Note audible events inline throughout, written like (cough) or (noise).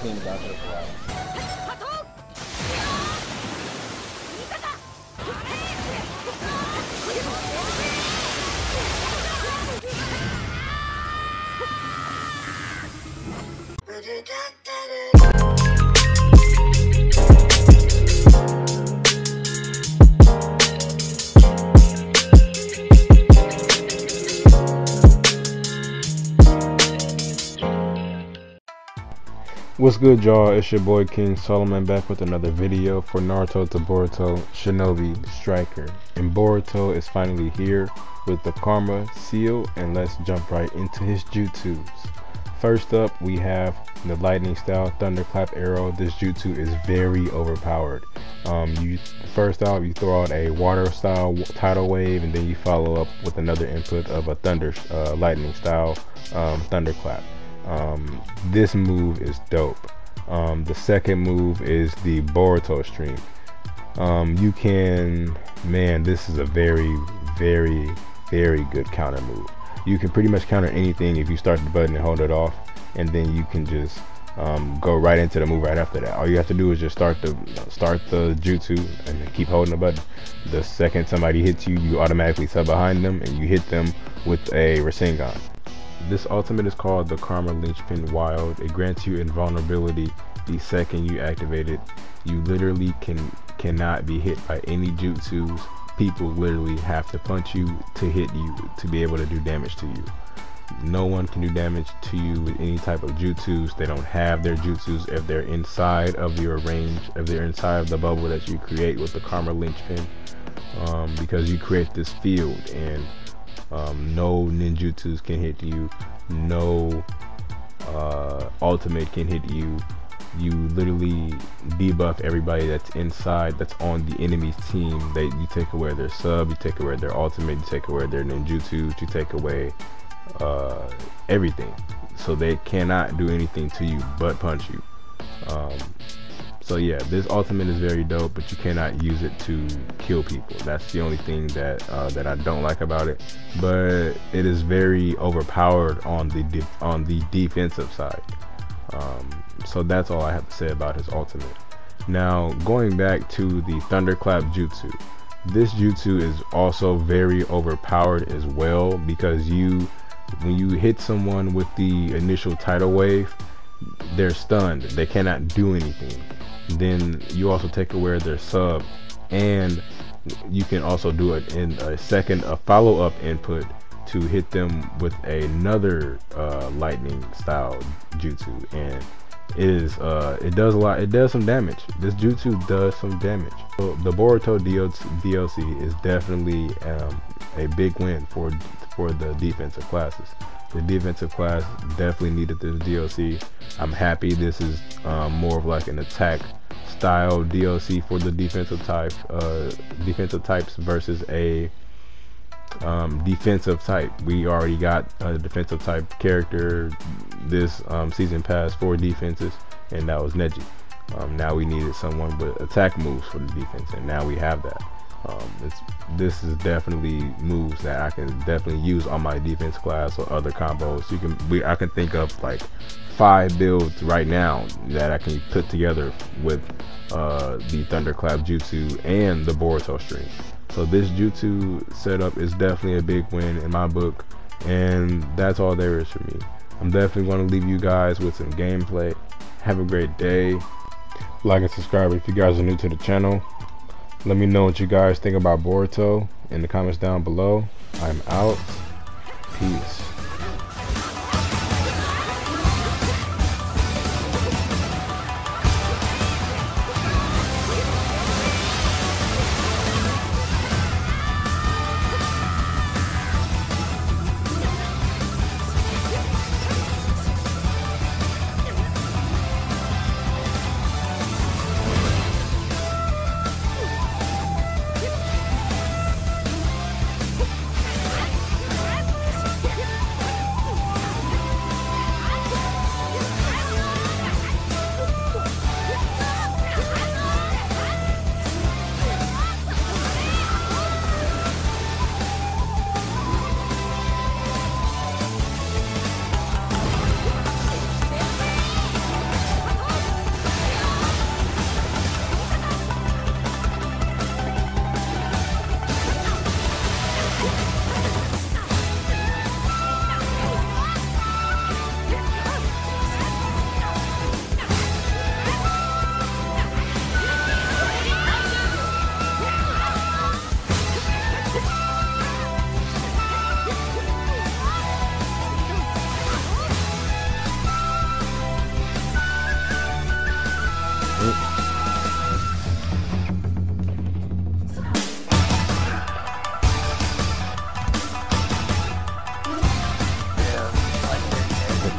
clean about it for a while. What's good, y'all? It's your boy King Solomon back with another video for Naruto to Boruto Shinobi Striker. And Boruto is finally here with the Karma Seal, and let's jump right into his jutsus. First up, we have the Lightning Style Thunderclap Arrow. This jutsu is very overpowered. Um, you first out, you throw out a Water Style Tidal Wave, and then you follow up with another input of a Thunder uh, Lightning Style um, Thunderclap. Um, this move is dope. Um, the second move is the Boruto stream. Um, you can, man, this is a very, very, very good counter move. You can pretty much counter anything if you start the button and hold it off, and then you can just um, go right into the move right after that. All you have to do is just start the start the jutsu and keep holding the button. The second somebody hits you, you automatically sub behind them and you hit them with a Rasengan. This ultimate is called the Karma Linchpin Wild. It grants you invulnerability the second you activate it. You literally can cannot be hit by any jutsus. People literally have to punch you to hit you to be able to do damage to you. No one can do damage to you with any type of jutsus. They don't have their jutsus if they're inside of your range, if they're inside of the bubble that you create with the Karma Linchpin. Um, because you create this field and um, no ninjutsus can hit you. No uh, ultimate can hit you. You literally debuff everybody that's inside, that's on the enemy's team. That you take away their sub, you take away their ultimate, you take away their ninjutsu, you take away uh, everything. So they cannot do anything to you but punch you. Um, so yeah, this ultimate is very dope, but you cannot use it to kill people. That's the only thing that uh, that I don't like about it. But it is very overpowered on the on the defensive side. Um, so that's all I have to say about his ultimate. Now going back to the Thunderclap Jutsu, this Jutsu is also very overpowered as well because you when you hit someone with the initial tidal wave, they're stunned. They cannot do anything then you also take away their sub and you can also do it in a second a follow-up input to hit them with another uh, lightning style jutsu and it is uh, it does a lot it does some damage. This jutsu does some damage. So the boruto dlc is definitely um, a big win for for the defensive classes the defensive class definitely needed this DLC. I'm happy this is um, more of like an attack style DLC for the defensive type, uh, defensive types versus a um, defensive type. We already got a defensive type character this um, season pass for defenses, and that was Neji. Um, now we needed someone with attack moves for the defense, and now we have that. Um, this is definitely moves that I can definitely use on my defense class or other combos. You can we I can think of like five builds right now that I can put together with uh, the Thunderclap Jutsu and the Boruto stream. So this Jutsu setup is definitely a big win in my book, and that's all there is for me. I'm definitely going to leave you guys with some gameplay. Have a great day. Like and subscribe if you guys are new to the channel. Let me know what you guys think about Boruto in the comments down below. I'm out. Peace.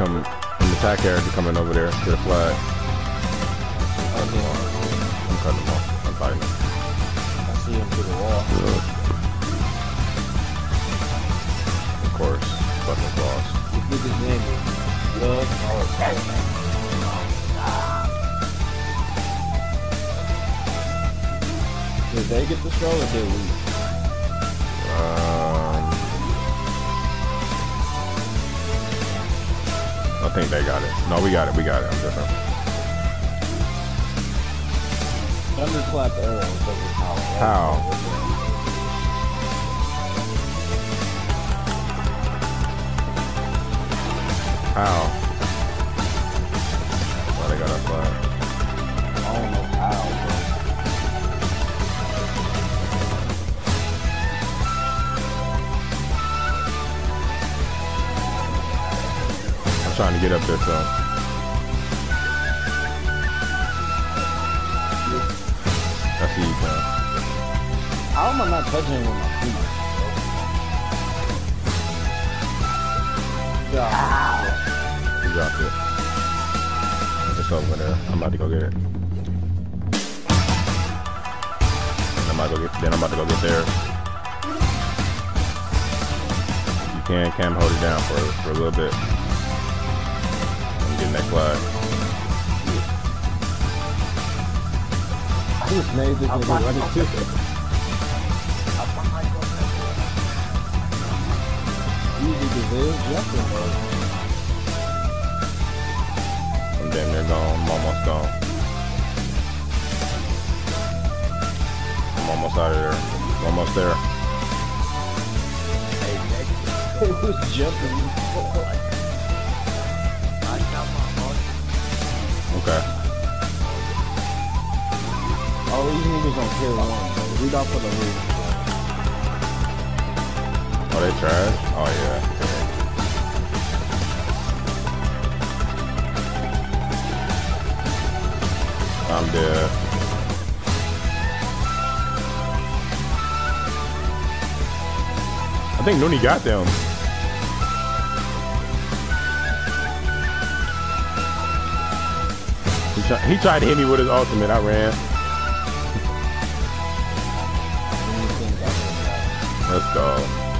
Attack character coming over there to the flag. I'm cutting him off. I'm fighting him. I see him through the wall. Of course. Fucking boss. This nigga's name is Love Howard. Did they get the stroll or did we? I think they got it. No, we got it. We got it. I'm different. Thunderclap arrows over power. How? How? Why they got our flag? Trying to get up there, so. I see you, Cam. How am I not touching him with my feet? Yeah. You dropped it. It's over there. I'm about to go get it. I'm about to go get. Then I'm about to go get there. You can, Cam, hold it down for for a little bit. I'm that. I just made this nigga run his ticket. Easy to live, nothing, bro. I'm damn near gone. I'm almost gone. I'm almost out of there. I'm almost there. (laughs) It was jumping. Okay. All these niggas on tier one, bro. Read off of the roof. Oh, they trash? Oh, yeah. I'm dead. I think Nooney got them. He tried to hit me with his ultimate. I ran. Let's go.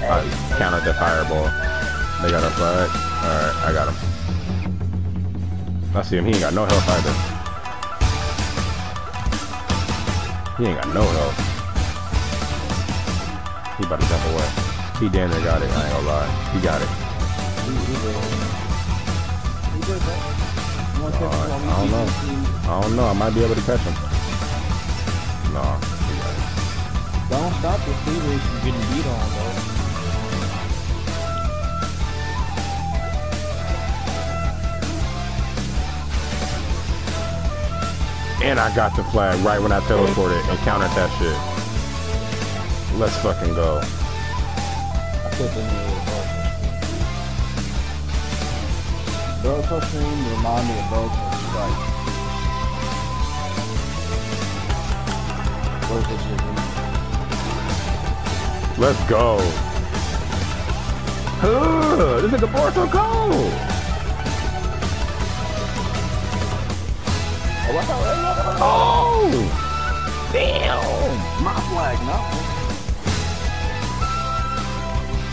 I countered the fireball. They got our flag. Alright, I got him. I see him. He ain't got no health either. He ain't got no health. He about to jump away. He damn near got it. I ain't gonna lie. He got it. He, he did. He did that. You want to Uh, I don't know. I don't know. I might be able to catch him. No. he got it. team? Don't stop the Steelers from getting beat on, bro. And I got the flag right when I teleported and countered that shit. Let's fucking go. Me of Strike. Let's go. This nigga Boruto cold. Oh, no, no, no. Oh! Damn! My flag, not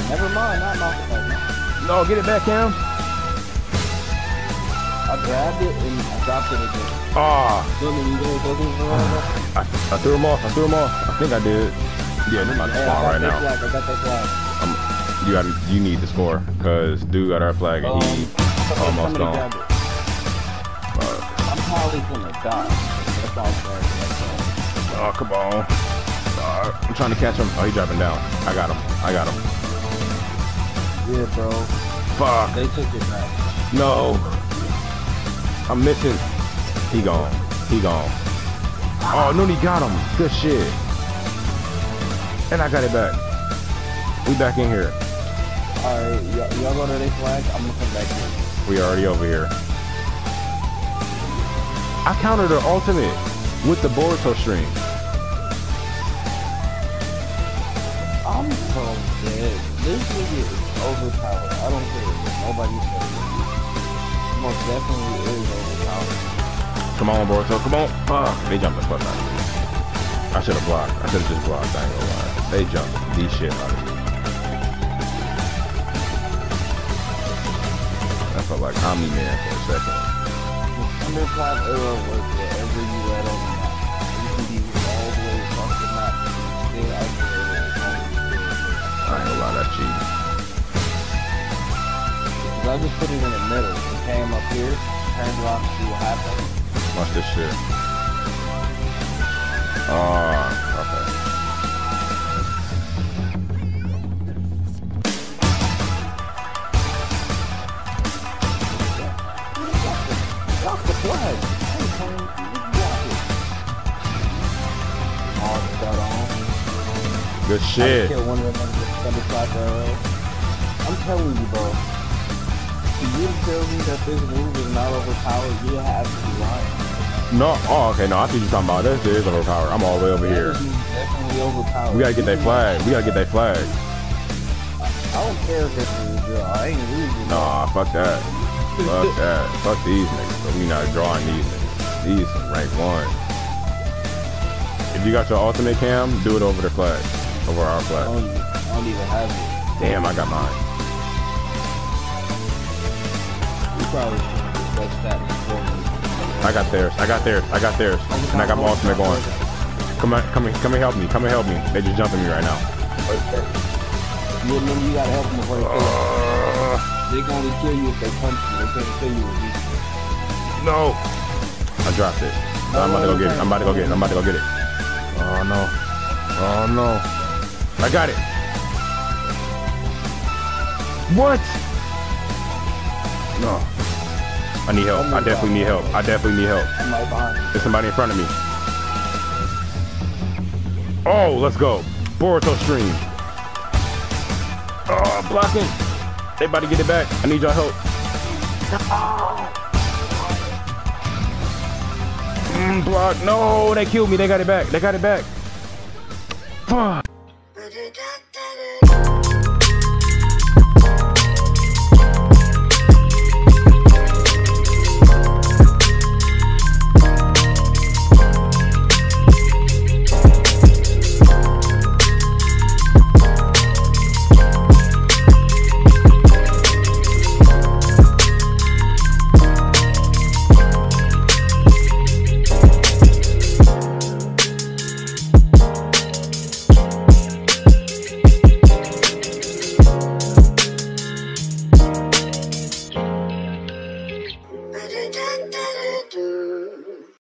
Never mind, not my flag. No, get it back, Cam. I grabbed it and I dropped it again. Ah, Then you go looking for it. I, I threw him off. I threw him off. I think I did. Yeah, they're Hey, I right now. flag, I got that flag. You got You need to score because dude got our flag and he Um, almost somebody gone. Uh, I'm probably gonna die. That's all oh, come on. Uh, I'm trying to catch him. Oh, he's dropping down. I got him. I got him. Yeah, bro. Fuck. They took it back. No. I'm missing. He gone. He gone. Oh, Nooney got him. Good shit. And I got it back. We back in here. Alright, y'all y'all go to their flag. I'm gonna come back here. We already over here. I countered her ultimate with the Boruto stream. I'm so dead. This nigga is overpowered. I don't care what nobody says. Most definitely is overpowered. Come on, Boruto. Come on. Fuck. They jumped the fuck out of me. I should have blocked. I should have just blocked. I ain't gonna lie. They jumped the shit out of me. I felt like Omni Man for a second. The Thunderclap arrow works wherever you let on the. You can be all the way across the map. Stay isolated as long as you stay I ain't gonna lie, that's cheating. I just put it in the middle. It came up here, turned around to see what happened. Watch this shit. Ah, okay. Drop the flag! Hey, Tony, you got it. All that on. Good shit. killed one of them Thunderclap arrow. I'm telling you, bro. You tell me that this move is not overpowered, you have to be lying. No, oh, okay, no, I see you're talking about. This is overpowered. I'm all the way over here. Definitely overpowered. We gotta get that flag. We gotta get that flag. I don't care if this is a draw. I ain't losing. Nah, fuck that. Fuck (laughs) that. Fuck these niggas. But we not drawing these niggas. These rank one. If you got your ultimate cam, do it over the flag. Over our I flag. don't, I don't even have it. Damn, I got mine. Probably should that. I got theirs. I got theirs. I got theirs. And I got my ultimate going. Come on, come here, come and help me. Come and help me. They just jumping me right now. You remember you gotta help them before they kill you. Uh, They can only kill you if they punch you. They can't kill you with these. no. I dropped it. I'm about to go get it. I'm about to go get it. I'm about to go get it. Oh no. Oh no. I got it. What? No. I need help. I definitely need help. I definitely need help. I'm right behind you. There's somebody in front of me. Oh, let's go. Boruto stream. Oh, blocking. They about to get it back. I need y'all help. Mm, block. No, they killed me. They got it back. They got it back. Fuck.